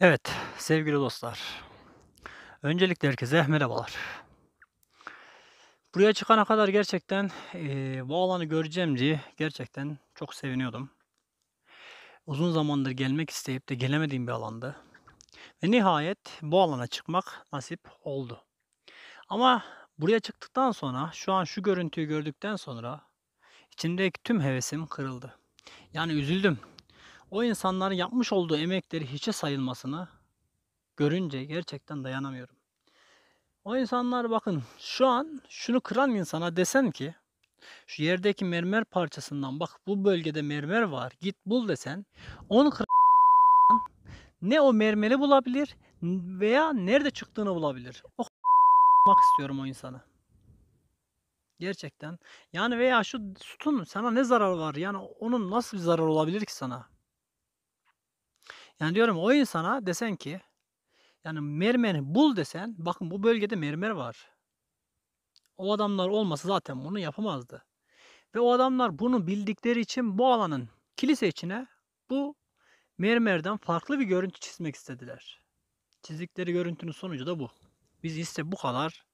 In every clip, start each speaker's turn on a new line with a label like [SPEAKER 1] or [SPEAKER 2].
[SPEAKER 1] Evet, sevgili dostlar. Öncelikle herkese merhabalar. Buraya çıkana kadar gerçekten eee, bu alanı göreceğim diye gerçekten çok seviniyordum. Uzun zamandır gelmek isteyip de gelemediğim bir alandı. Ve nihayet bu alana çıkmak nasip oldu. Ama buraya çıktıktan sonra, şu an şu görüntüyü gördükten sonra içimdeki tüm hevesim kırıldı. Yani üzüldüm. O insanların yapmış olduğu emekleri hiçe sayılmasını görünce gerçekten dayanamıyorum. O insanlar bakın şu an şunu kıran insana desem ki şu yerdeki mermer parçasından bak bu bölgede mermer var git bul desen onu kıran ne o mermeri bulabilir veya nerede çıktığını bulabilir. O mak istiyorum o insanı. Gerçekten. Yani veya şu sütun sana ne zarar var? Yani onun nasıl bir zarar olabilir ki sana? Yani diyorum o insana desen ki yani mermeri bul desen bakın bu bölgede mermer var. O adamlar olmasa zaten bunu yapamazdı. Ve o adamlar bunu bildikleri için bu alanın kilise içine bu mermerden farklı bir görüntü çizmek istediler. Çizdikleri görüntünün sonucu da bu. Biz ise bu kadar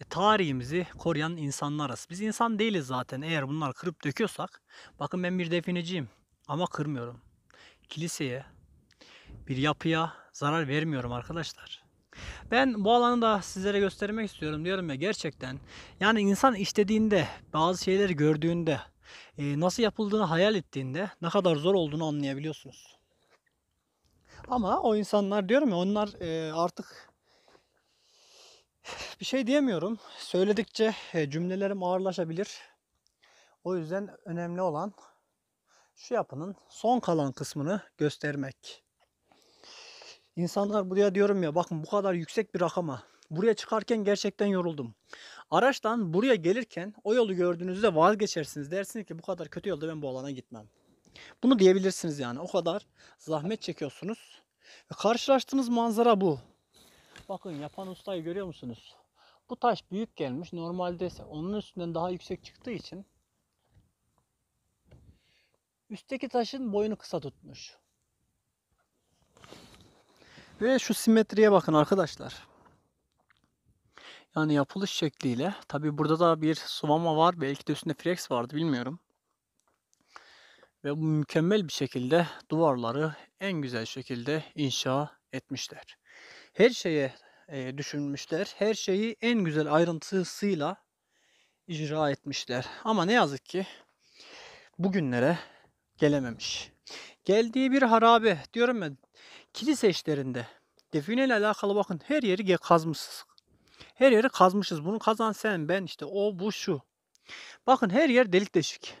[SPEAKER 1] e, tarihimizi koruyan insanlarız. Biz insan değiliz zaten eğer bunlar kırıp döküyorsak. Bakın ben bir defineciyim ama kırmıyorum. Kiliseye, bir yapıya zarar vermiyorum arkadaşlar. Ben bu alanı da sizlere göstermek istiyorum diyorum ya gerçekten. Yani insan istediğinde, bazı şeyleri gördüğünde, e, nasıl yapıldığını hayal ettiğinde ne kadar zor olduğunu anlayabiliyorsunuz. Ama o insanlar diyorum ya onlar e, artık bir şey diyemiyorum. Söyledikçe e, cümlelerim ağırlaşabilir. O yüzden önemli olan şu yapının son kalan kısmını göstermek. İnsanlar buraya diyorum ya bakın bu kadar yüksek bir rakama. Buraya çıkarken gerçekten yoruldum. Araçtan buraya gelirken o yolu gördüğünüzde vazgeçersiniz. Dersiniz ki bu kadar kötü yolda ben bu alana gitmem. Bunu diyebilirsiniz yani. O kadar zahmet çekiyorsunuz. Ve karşılaştığınız manzara bu. Bakın yapan ustayı görüyor musunuz? Bu taş büyük gelmiş. Normalde onun üstünden daha yüksek çıktığı için üstteki taşın boyunu kısa tutmuş. Ve şu simetriye bakın arkadaşlar. Yani yapılış şekliyle. Tabi burada da bir suvama var. Belki de üstünde frex vardı bilmiyorum. Ve bu mükemmel bir şekilde duvarları en güzel şekilde inşa etmişler. Her şeye e, düşünmüşler. Her şeyi en güzel ayrıntısıyla icra etmişler. Ama ne yazık ki bugünlere gelememiş. Geldiği bir harabe diyorum ben kilise işlerinde define ile alakalı bakın her yeri kazmışız. Her yeri kazmışız. Bunu kazan sen, ben işte o, bu, şu. Bakın her yer delik deşik.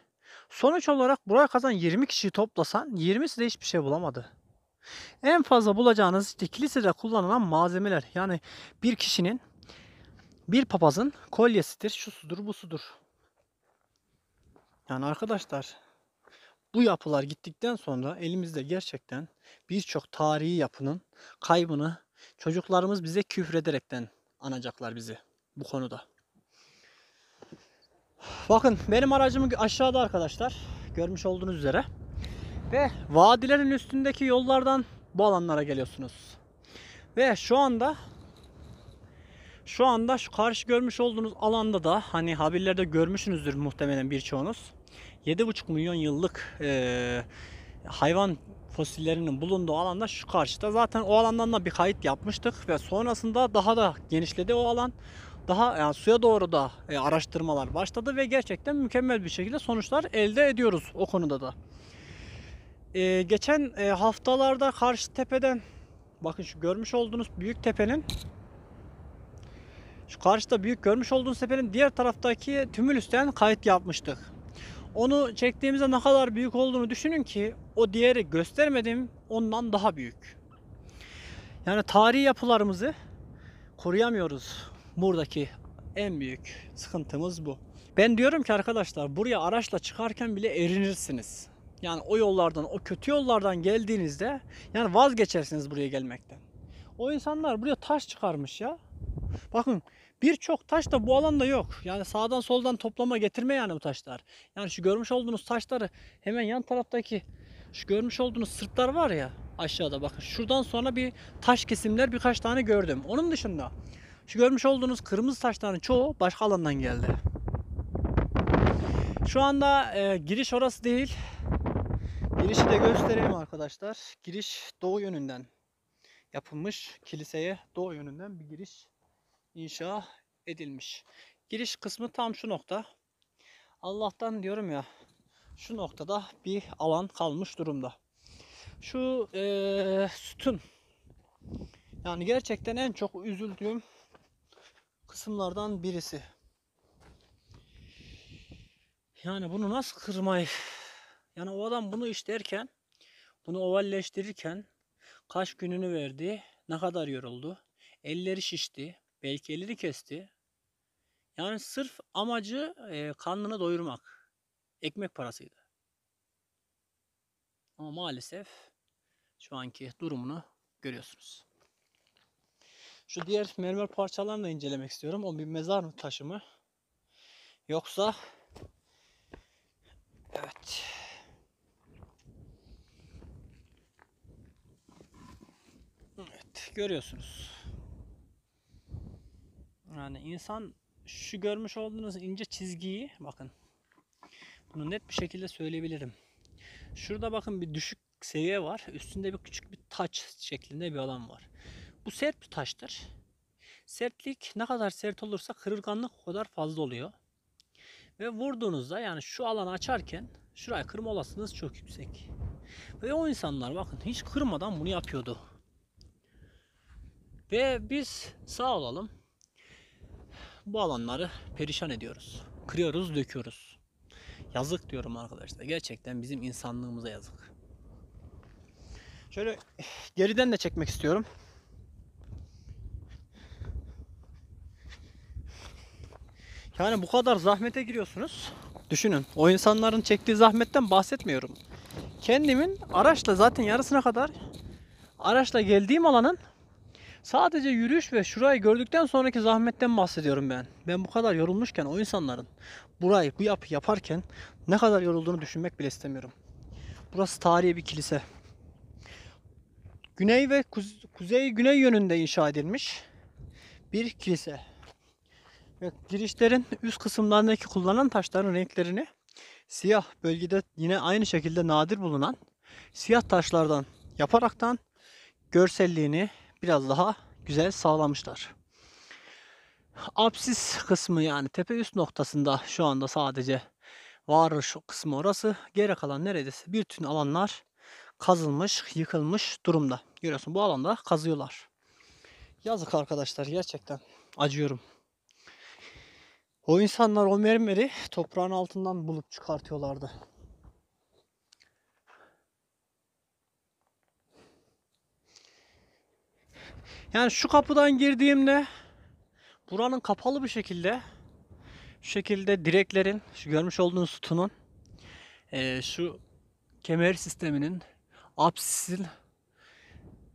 [SPEAKER 1] Sonuç olarak buraya kazan 20 kişiyi toplasan 20'si de hiçbir şey bulamadı. En fazla bulacağınız işte kilisede kullanılan malzemeler. Yani bir kişinin bir papazın kolyesidir, şu sudur, bu sudur. Yani arkadaşlar bu yapılar gittikten sonra elimizde gerçekten birçok tarihi yapının kaybını çocuklarımız bize küfrederekten anacaklar bizi bu konuda. Bakın benim aracım aşağıda arkadaşlar. Görmüş olduğunuz üzere. Ve vadilerin üstündeki yollardan bu alanlara geliyorsunuz. Ve şu anda şu anda şu karşı görmüş olduğunuz alanda da hani haberlerde görmüşsünüzdür muhtemelen birçoğunuz. 7,5 milyon yıllık e, hayvan fosillerinin bulunduğu alanda şu karşıda. Zaten o alandan da bir kayıt yapmıştık ve sonrasında daha da genişledi o alan. Daha yani suya doğru da e, araştırmalar başladı ve gerçekten mükemmel bir şekilde sonuçlar elde ediyoruz o konuda da. E, geçen e, haftalarda karşı tepeden bakın şu görmüş olduğunuz büyük tepenin şu karşıda büyük görmüş olduğunuz tepenin diğer taraftaki tümülüsten kayıt yapmıştık. Onu çektiğimizde ne kadar büyük olduğunu düşünün ki o diğeri göstermedim ondan daha büyük. Yani tarihi yapılarımızı koruyamıyoruz. Buradaki en büyük sıkıntımız bu. Ben diyorum ki arkadaşlar buraya araçla çıkarken bile erinirsiniz. Yani o yollardan, o kötü yollardan geldiğinizde yani vazgeçersiniz buraya gelmekten. O insanlar buraya taş çıkarmış ya. Bakın Birçok taş da bu alanda yok. Yani sağdan soldan toplama getirme yani bu taşlar. Yani şu görmüş olduğunuz taşları hemen yan taraftaki Şu görmüş olduğunuz sırtlar var ya aşağıda bakın. Şuradan sonra bir taş kesimler birkaç tane gördüm. Onun dışında şu görmüş olduğunuz kırmızı taşların çoğu başka alandan geldi. Şu anda e, giriş orası değil. Girişi de göstereyim arkadaşlar. Giriş doğu yönünden yapılmış. Kiliseye doğu yönünden bir giriş inşa edilmiş. Giriş kısmı tam şu nokta. Allah'tan diyorum ya şu noktada bir alan kalmış durumda. Şu eee sütun yani gerçekten en çok üzüldüğüm kısımlardan birisi. Yani bunu nasıl kırmayı yani o adam bunu işlerken bunu ovalleştirirken kaç gününü verdi ne kadar yoruldu elleri şişti belki elini kesti yani sırf amacı e, karnını doyurmak ekmek parasıydı ama maalesef şu anki durumunu görüyorsunuz. Şu diğer mermer parçalarını da incelemek istiyorum. O bir mezar mı taşı mı? Yoksa Evet. Evet, görüyorsunuz. Yani insan şu görmüş olduğunuz ince çizgiyi bakın. Bunu net bir şekilde söyleyebilirim. Şurada bakın bir düşük seviye var. Üstünde bir küçük bir taç şeklinde bir alan var. Bu sert bir taştır. Sertlik ne kadar sert olursa kırılganlık o kadar fazla oluyor. Ve vurduğunuzda yani şu alanı açarken şurayı kırma olasılığınız çok yüksek. Ve o insanlar bakın hiç kırmadan bunu yapıyordu. Ve biz sağ olalım bu alanları perişan ediyoruz. Kırıyoruz, döküyoruz. Yazık diyorum arkadaşlar. Gerçekten bizim insanlığımıza yazık. Şöyle geriden de çekmek istiyorum. Yani bu kadar zahmete giriyorsunuz. Düşünün. O insanların çektiği zahmetten bahsetmiyorum. Kendimin araçla zaten yarısına kadar araçla geldiğim alanın sadece yürüyüş ve şurayı gördükten sonraki zahmetten bahsediyorum ben. Ben bu kadar yorulmuşken o insanların burayı bu yapı yaparken ne kadar yorulduğunu düşünmek bile istemiyorum. Burası tarihi bir kilise. Güney ve kuze- kuzey güney yönünde inşa edilmiş bir kilise. Ve girişlerin üst kısımlarındaki kullanılan taşların renklerini siyah bölgede yine aynı şekilde nadir bulunan siyah taşlardan yaparaktan görselliğini biraz daha güzel sağlamışlar. Apsis kısmı yani tepe üst noktasında şu anda sadece var şu kısmı orası. Geri kalan neredeyse bütün alanlar kazılmış, yıkılmış durumda. Görüyorsun bu alanda kazıyorlar. Yazık arkadaşlar gerçekten acıyorum. O insanlar o mermeri toprağın altından bulup çıkartıyorlardı. Yani şu kapıdan girdiğimde buranın kapalı bir şekilde şu şekilde direklerin şu görmüş olduğunuz sütunun eee, şu kemer sisteminin apsisin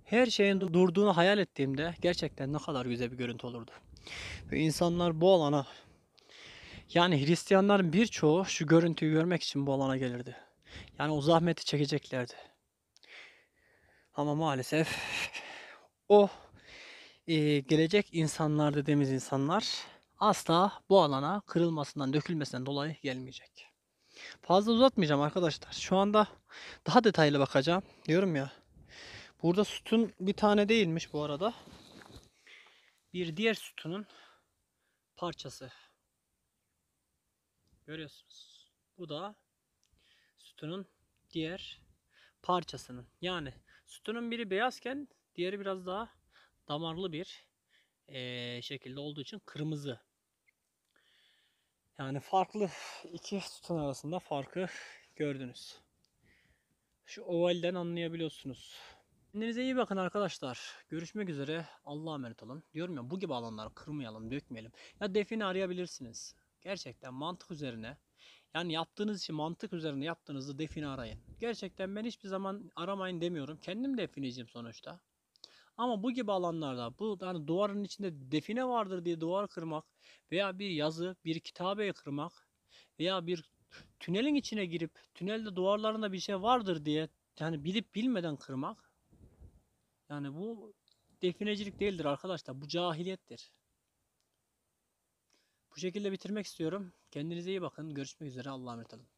[SPEAKER 1] her şeyin durduğunu hayal ettiğimde gerçekten ne kadar güzel bir görüntü olurdu. Ve insanlar bu alana yani Hristiyanların birçoğu şu görüntüyü görmek için bu alana gelirdi. Yani o zahmeti çekeceklerdi. Ama maalesef o gelecek insanlar dediğimiz insanlar asla bu alana kırılmasından, dökülmesinden dolayı gelmeyecek. Fazla uzatmayacağım arkadaşlar. Şu anda daha detaylı bakacağım. Diyorum ya. Burada sütun bir tane değilmiş bu arada. Bir diğer sütunun parçası. Görüyorsunuz. Bu da sütunun diğer parçasının. Yani sütunun biri beyazken diğeri biraz daha damarlı bir eee, şekilde olduğu için kırmızı. Yani farklı iki sütun arasında farkı gördünüz. Şu ovalden anlayabiliyorsunuz. Kendinize iyi bakın arkadaşlar. Görüşmek üzere. Allah'a emanet olun. Diyorum ya bu gibi alanları kırmayalım, dökmeyelim. Ya define arayabilirsiniz. Gerçekten mantık üzerine. Yani yaptığınız işi mantık üzerine yaptığınızda define arayın. Gerçekten ben hiçbir zaman aramayın demiyorum. Kendim defineciyim sonuçta. Ama bu gibi alanlarda bu yani duvarın içinde define vardır diye duvar kırmak veya bir yazı, bir kitabe kırmak veya bir tünelin içine girip tünelde duvarlarında bir şey vardır diye yani bilip bilmeden kırmak yani bu definecilik değildir arkadaşlar. Bu cahiliyettir. Bu şekilde bitirmek istiyorum. Kendinize iyi bakın. Görüşmek üzere. Allah'a emanet olun.